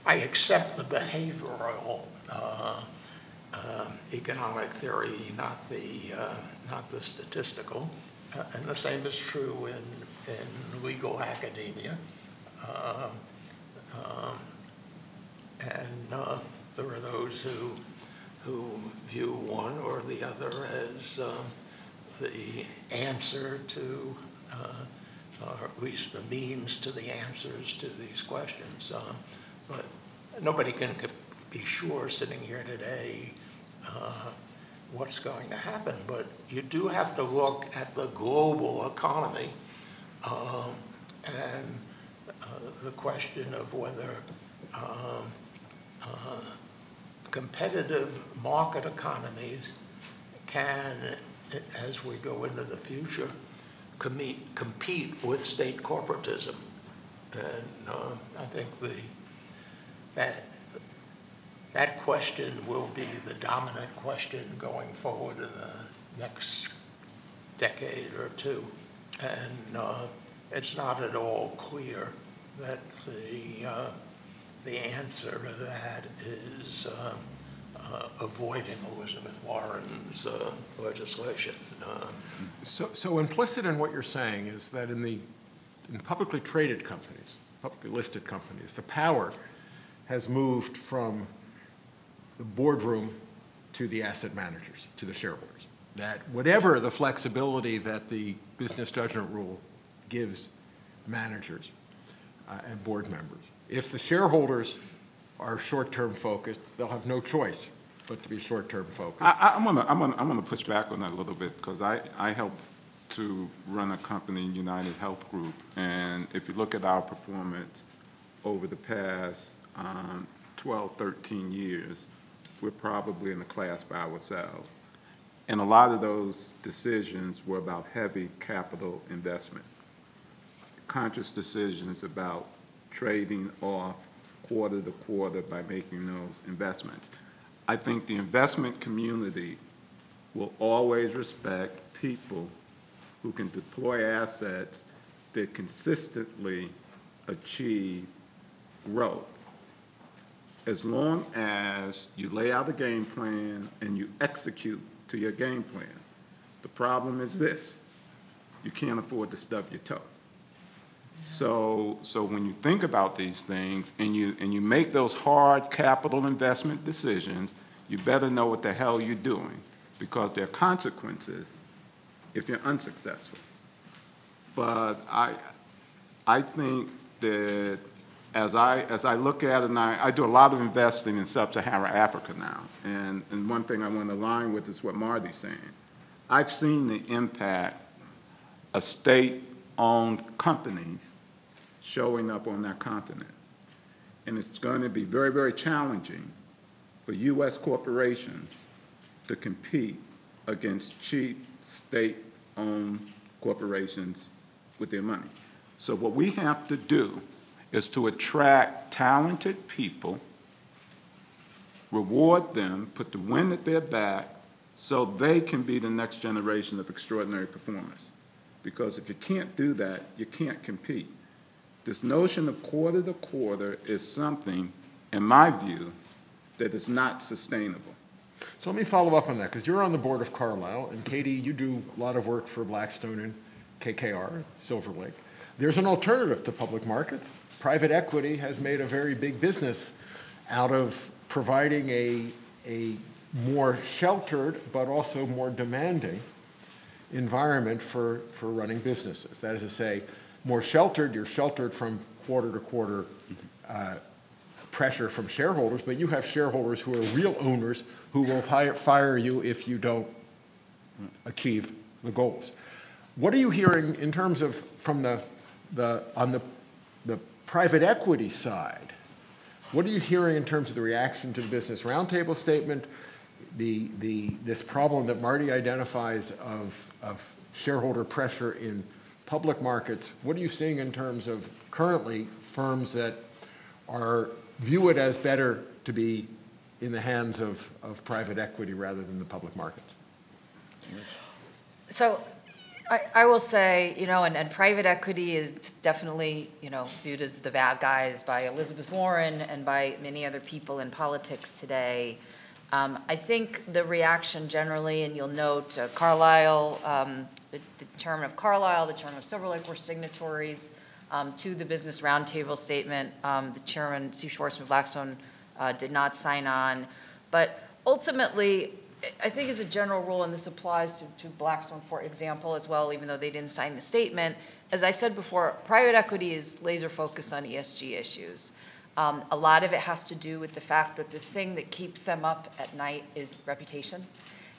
I accept the behavioral uh, economic theory, not the, uh, not the statistical. Uh, and the same is true in, in legal academia. Uh, um, and uh, there are those who, who view one or the other as um, the answer to, uh, or at least the means to the answers to these questions. but nobody can be sure sitting here today uh, what's going to happen. But you do have to look at the global economy uh, and uh, the question of whether um, uh, competitive market economies can, as we go into the future, compete, compete with state corporatism. And uh, I think the, that that question will be the dominant question going forward in the next decade or two. And uh, it's not at all clear that the, uh, the answer to that is uh, avoiding Elizabeth Warren's uh, legislation. Uh, So, so implicit in what you're saying is that in the, in publicly traded companies, publicly listed companies, the power has moved from the boardroom to the asset managers, to the shareholders. That whatever the flexibility that the business judgment rule gives managers uh, and board members, if the shareholders are short-term focused, they'll have no choice but to be short-term focused. I, I'm gonna, I'm gonna, I'm gonna push back on that a little bit, because I, I helped to run a company, United Health Group, and if you look at our performance over the past, um, 12, 13 years, we're probably in the class by ourselves. And a lot of those decisions were about heavy capital investment. Conscious decisions about trading off quarter to quarter by making those investments. I think the investment community will always respect people who can deploy assets that consistently achieve growth. As long as you lay out a game plan and you execute to your game plan. The problem is this, you can't afford to stub your toe. So, so when you think about these things and you, and you make those hard capital investment decisions, you better know what the hell you're doing because there are consequences if you're unsuccessful. But I, I think that as I, as I look at it, and I, I do a lot of investing in sub-Saharan Africa now, and, and one thing I want to align with is what Marty's saying. I've seen the impact of state-owned companies showing up on that continent. And it's going to be very, very challenging for U.S. corporations to compete against cheap state-owned corporations with their money. So what we have to do is to attract talented people, reward them, put the wind at their back, so they can be the next generation of extraordinary performers. Because if you can't do that, you can't compete. This notion of quarter to quarter is something, in my view, that is not sustainable. So let me follow up on that, because you're on the board of Carlyle, and Katie, you do a lot of work for Blackstone and KKR, Silver Lake. There's an alternative to public markets. Private equity has made a very big business out of providing a, a more sheltered, but also more demanding environment for, for running businesses. That is to say, more sheltered, you're sheltered from quarter to quarter uh, pressure from shareholders, but you have shareholders who are real owners who will fire, fire you if you don't achieve the goals. What are you hearing in terms of from the, the on the, the private equity side? What are you hearing in terms of the reaction to the Business Roundtable statement, the, the, this problem that Marty identifies of, of shareholder pressure in public markets? What are you seeing in terms of currently firms that are view it as better to be in the hands of, of private equity rather than the public markets? So I, I will say, you know, and, and private equity is definitely, you know, viewed as the bad guys by Elizabeth Warren and by many other people in politics today. Um, I think the reaction generally, and you'll note uh, Carlyle, um, the, the chairman of Carlyle, the chairman of Silver Lake were signatories um, to the Business Roundtable statement. Um, the chairman, Steve Schwarzman, Blackstone, uh, did not sign on. But ultimately, I think as a general rule, and this applies to, to Blackstone, for example, as well, even though they didn't sign the statement, as I said before, private equity is laser focused on ESG issues. Um, a lot of it has to do with the fact that the thing that keeps them up at night is reputation.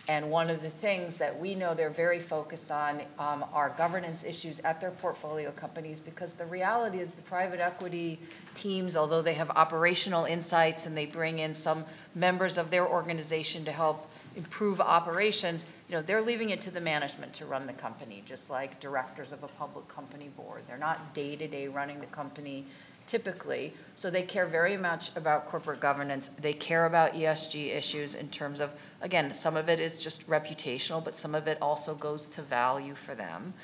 And one of the things that we know they're very focused on um, are governance issues at their portfolio companies because the reality is the private equity teams, although they have operational insights and they bring in some members of their organization to help improve operations, you know, they're leaving it to the management to run the company, just like directors of a public company board. They're not day-to-day running the company typically. So they care very much about corporate governance. They care about ESG issues in terms of, again, some of it is just reputational, but some of it also goes to value for them.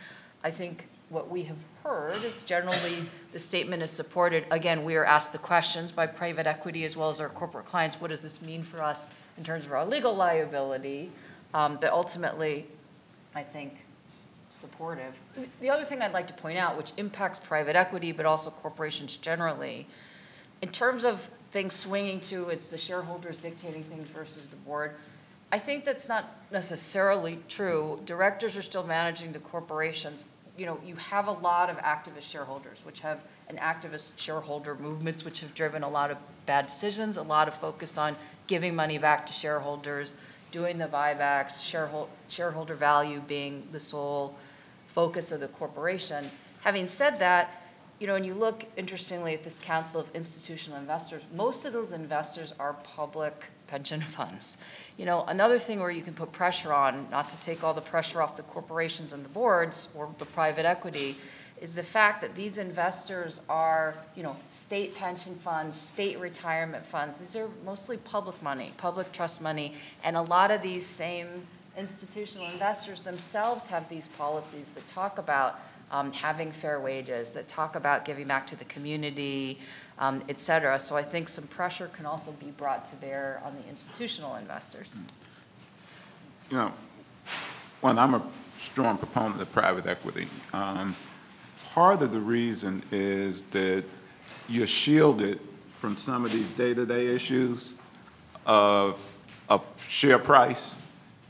I think what we have heard is generally the statement is supported. Again, we are asked the questions by private equity as well as our corporate clients. What does this mean for us in terms of our legal liability? Um, But ultimately, I think, supportive. The other thing I'd like to point out, which impacts private equity, but also corporations generally, in terms of things swinging to it's the shareholders dictating things versus the board, I think that's not necessarily true. Directors are still managing the corporations. You know, you have a lot of activist shareholders, which have an activist shareholder movements, which have driven a lot of bad decisions, a lot of focus on giving money back to shareholders, doing the buybacks, shareholder, shareholder value being the sole focus of the corporation. Having said that, you know, when you look interestingly at this Council of Institutional Investors, most of those investors are public pension funds. You know, another thing where you can put pressure on, not to take all the pressure off the corporations and the boards or the private equity, is the fact that these investors are, you know, state pension funds, state retirement funds. These are mostly public money, public trust money, and a lot of these same institutional investors themselves have these policies that talk about um, having fair wages, that talk about giving back to the community, um, et cetera. So I think some pressure can also be brought to bear on the institutional investors. You know, well, I'm a strong proponent of private equity. Um, part of the reason is that you're shielded from some of these day-to-day issues of, of share price.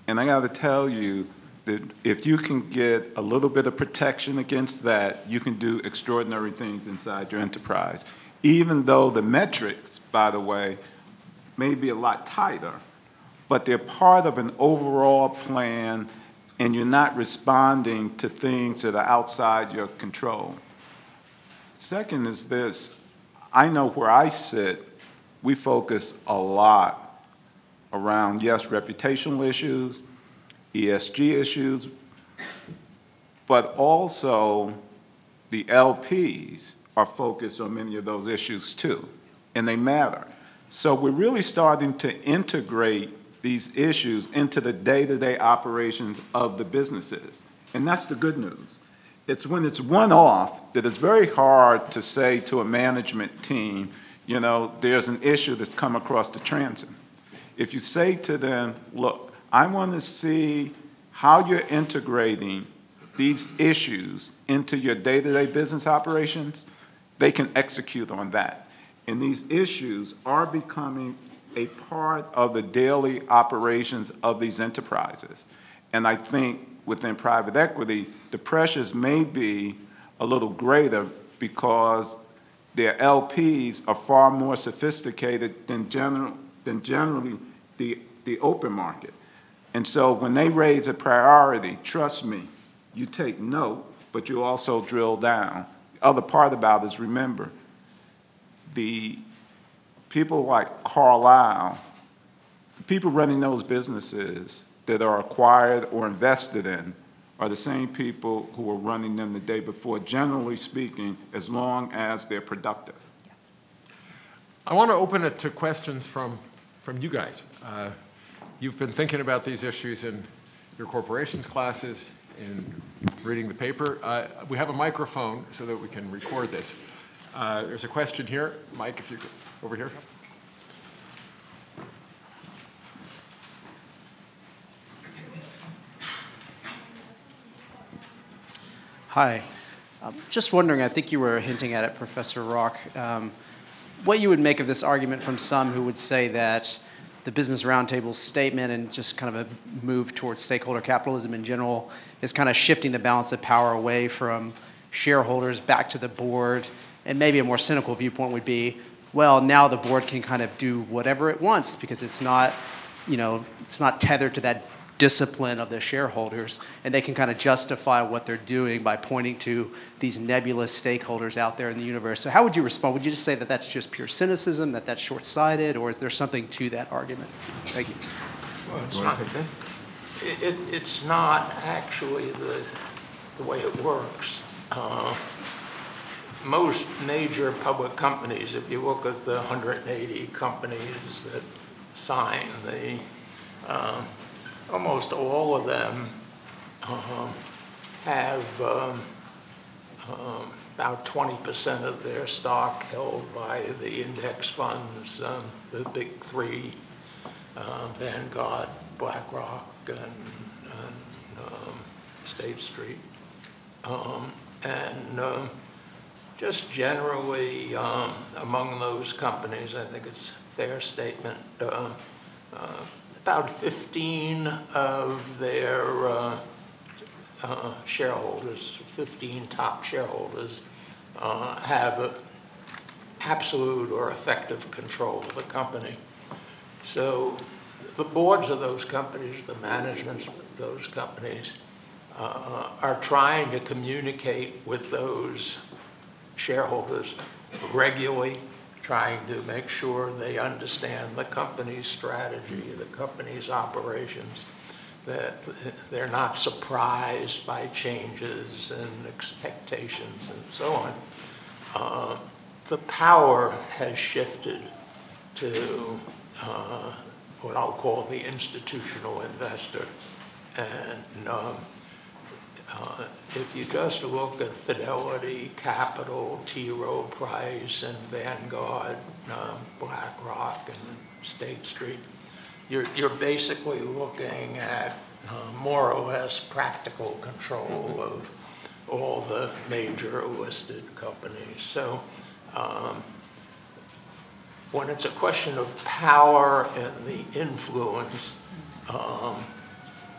And I got to tell you that if you can get a little bit of protection against that, you can do extraordinary things inside your enterprise. Even though the metrics, by the way, may be a lot tighter, but they're part of an overall plan and you're not responding to things that are outside your control. Second is this I know where I sit, we focus a lot around, yes, reputational issues, ESG issues, but also the LPs are focused on many of those issues too, and they matter. So we're really starting to integrate these issues into the day-to-day operations of the businesses. And that's the good news. It's when it's one-off that it's very hard to say to a management team, you know, there's an issue that's come across the transom. If you say to them, look, I want to see how you're integrating these issues into your day-to-day business operations, they can execute on that. And these issues are becoming a part of the daily operations of these enterprises. And I think within private equity, the pressures may be a little greater because their LPs are far more sophisticated than, general, than generally the, the open market. And so when they raise a priority, trust me, you take note, but you also drill down. The other part about it is remember, the people like Carlyle, the people running those businesses that are acquired or invested in are the same people who were running them the day before, generally speaking, as long as they're productive. I want to open it to questions from, from you guys. Uh, you've been thinking about these issues in your corporations classes, in reading the paper. Uh, we have a microphone so that we can record this. Uh, there's a question here. Mike, if you could, over here. Hi. Just wondering, I think you were hinting at it, Professor Rock, um, what you would make of this argument from some who would say that the Business Roundtable statement and just kind of a move towards stakeholder capitalism in general is kind of shifting the balance of power away from shareholders back to the board and maybe a more cynical viewpoint would be, well, now the board can kind of do whatever it wants because it's not, you know, it's not tethered to that discipline of the shareholders, and they can kind of justify what they're doing by pointing to these nebulous stakeholders out there in the universe. So, how would you respond? Would you just say that that's just pure cynicism, that that's short sighted, or is there something to that argument? Thank you. Well, it's not, it, it, it's not actually the, the way it works. Uh, most major public companies, if you look at the 180 companies that sign the, uh, almost all of them uh, have um, um, about 20% of their stock held by the index funds, um, the big three, uh, Vanguard, BlackRock, and, and um, State Street. Um, And just generally, um, among those companies, I think it's a fair statement, uh, uh, about 15 of their uh, uh, shareholders, 15 top shareholders, uh, have absolute or effective control of the company. So the boards of those companies, the managements of those companies, uh, are trying to communicate with those shareholders regularly, trying to make sure they understand the company's strategy, the company's operations, that they're not surprised by changes and expectations and so on. Uh, the power has shifted to uh, what I'll call the institutional investor. And um, uh, if you just look at Fidelity, Capital, T. Rowe Price, and Vanguard, um, BlackRock, and State Street, you're, you're basically looking at uh, more or less practical control of all the major listed companies. So um, when it's a question of power and the influence, um,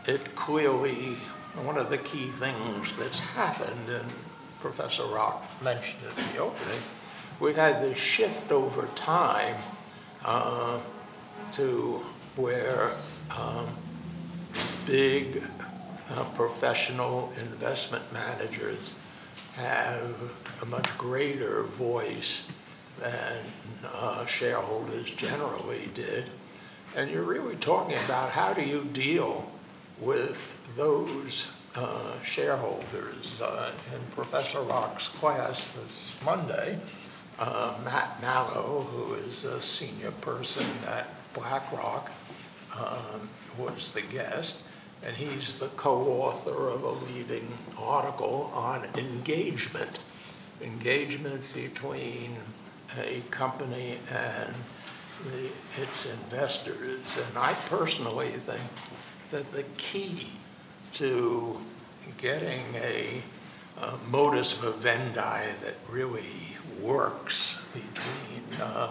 it clearly one of the key things that's happened, and Professor Rock mentioned it in the opening, we've had this shift over time uh, to where um, big uh, professional investment managers have a much greater voice than uh, shareholders generally did. And you're really talking about how do you deal with those uh, shareholders. Uh, in Professor Rock's class this Monday, uh, Matt Mallow, who is a senior person at BlackRock, um, was the guest, and he's the co-author of a leading article on engagement, engagement between a company and the, its investors. And I personally think that the key to getting a, a modus vivendi that really works between uh,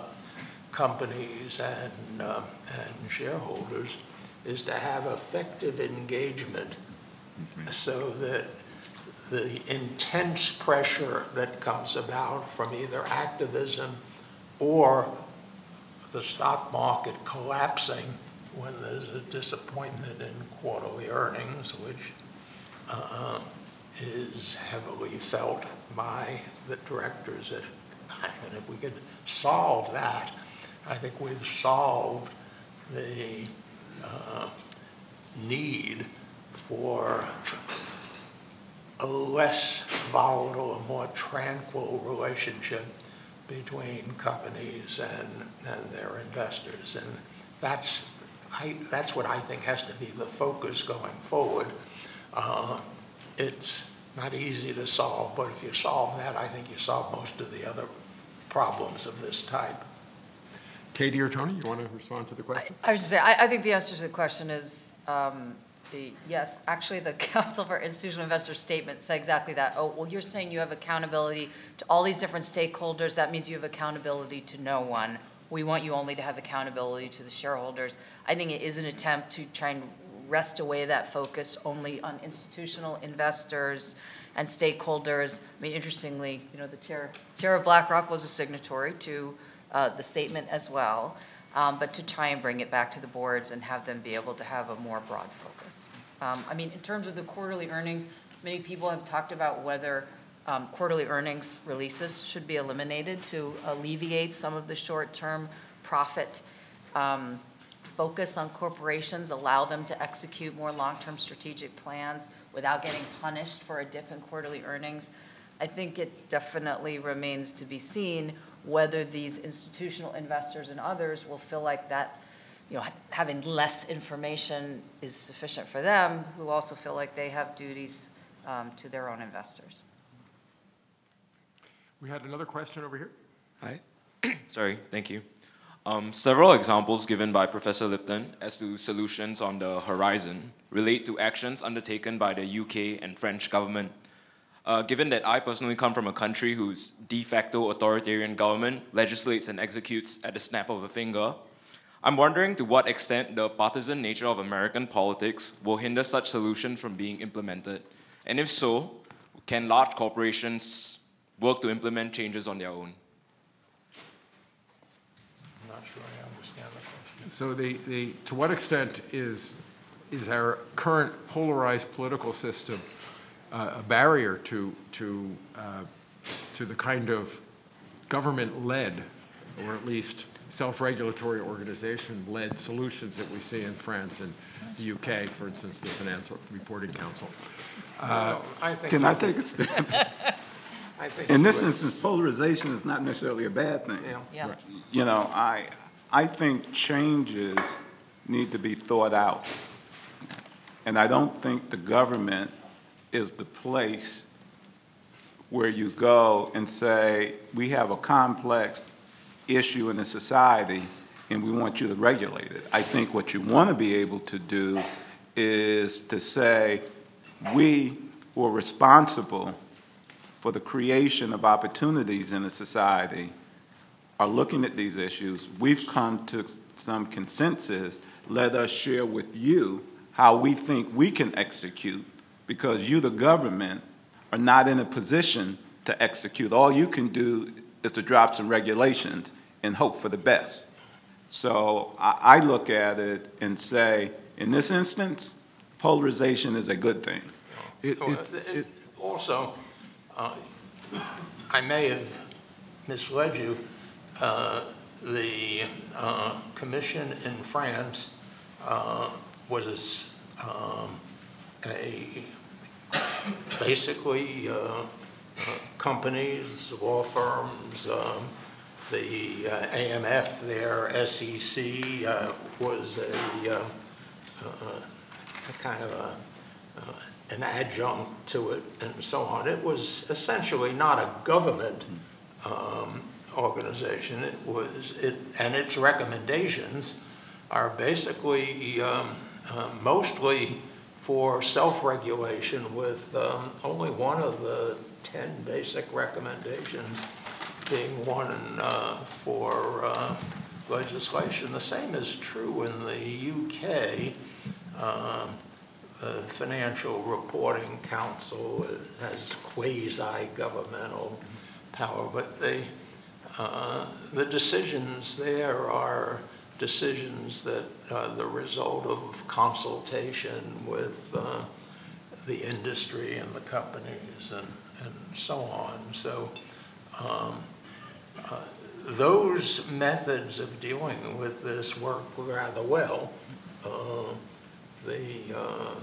companies and, uh, and shareholders is to have effective engagement so that the intense pressure that comes about from either activism or the stock market collapsing when there's a disappointment in quarterly earnings, which uh, is heavily felt by the directors at And if we could solve that, I think we've solved the uh, need for a less volatile, a more tranquil relationship between companies and, and their investors. And that's I, that's what I think has to be the focus going forward. Uh, it's not easy to solve, but if you solve that, I think you solve most of the other problems of this type. Katie or Tony, you want to respond to the I question? I was just saying, I, I think the answer to the question is, um, the, yes, actually, the Council for Institutional Investors statement said exactly that. Oh, well, you're saying you have accountability to all these different stakeholders, that means you have accountability to no one. We want you only to have accountability to the shareholders. I think it is an attempt to try and wrest away that focus only on institutional investors and stakeholders. I mean, interestingly, you know, the chair, chair of BlackRock was a signatory to uh, the statement as well, um, but to try and bring it back to the boards and have them be able to have a more broad focus. Um, I mean, in terms of the quarterly earnings, many people have talked about whether um, quarterly earnings releases should be eliminated to alleviate some of the short-term profit um, focus on corporations, allow them to execute more long-term strategic plans without getting punished for a dip in quarterly earnings. I think it definitely remains to be seen whether these institutional investors and others will feel like that, you know, having less information is sufficient for them, who also feel like they have duties um, to their own investors. We had another question over here. Hi. Sorry, thank you. Um, several examples given by Professor Lipton as to solutions on the horizon relate to actions undertaken by the UK and French government. Uh, given that I personally come from a country whose de facto authoritarian government legislates and executes at the snap of a finger, I'm wondering to what extent the partisan nature of American politics will hinder such solutions from being implemented. And if so, can large corporations work to implement changes on their own? I'm not sure I understand the question. So the, the, to what extent is, is our current polarized political system uh, a barrier to, to, uh, to the kind of government-led, or at least self-regulatory organization-led solutions that we see in France and the UK, for instance, the Financial Reporting Council? Well, I think. Can I take a step? I think In this instance, polarization is not necessarily a bad thing. Yeah. Yeah. You know, I, I think changes need to be thought out. And I don't think the government is the place where you go and say, we have a complex issue in the society and we want you to regulate it. I think what you want to be able to do is to say, we were responsible for the creation of opportunities in the society are looking at these issues. We've come to some consensus. Let us share with you how we think we can execute because you, the government, are not in a position to execute. All you can do is to drop some regulations and hope for the best. So I, I look at it and say, in this instance, polarization is a good thing. It- it's- it- it- Also, uh, I may have misled you. Uh, The uh, commission in France uh, was um, a, basically uh, uh, companies, law firms, um, the AMF there, SEC, was a a kind of a an adjunct to it and so on. It was essentially not a government um, organization. It was, it, and its recommendations are basically um, uh, mostly for self-regulation with um, only one of the 10 basic recommendations being one uh, for uh, legislation. The same is true in the UK. The Financial Reporting Council has quasi-governmental power, but they, uh, the decisions there are decisions that are the result of consultation with uh, the industry and the companies and, and so on. So um, uh, those methods of dealing with this work rather well. The, uh,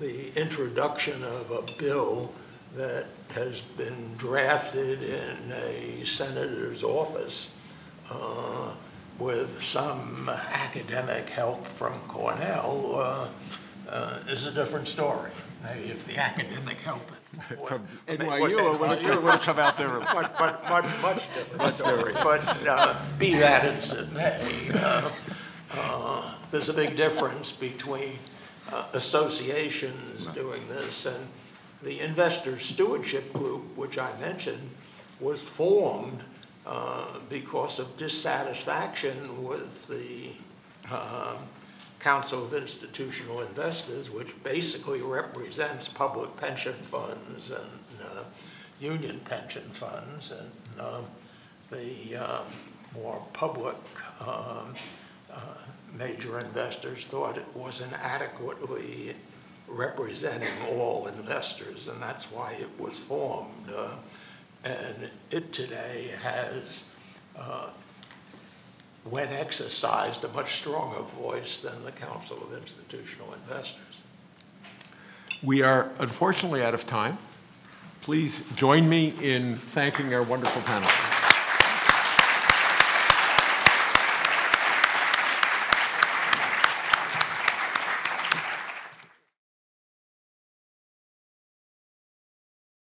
the introduction of a bill that has been drafted in a senator's office uh, with some academic help from Cornell uh, uh, is a different story. If the academic help From NYU, it would come out different. but, but much, much different story. But uh, be that as it may, uh, uh, there's a big difference between uh, associations doing this and the Investor Stewardship Group, which I mentioned, was formed uh, because of dissatisfaction with the um, Council of Institutional Investors, which basically represents public pension funds and uh, union pension funds, and um, the um, more public um, uh, major investors thought it wasn't adequately representing all investors, and that's why it was formed. Uh, And it today has uh, when exercised, a much stronger voice than the Council of Institutional Investors. We are unfortunately out of time. Please join me in thanking our wonderful panel.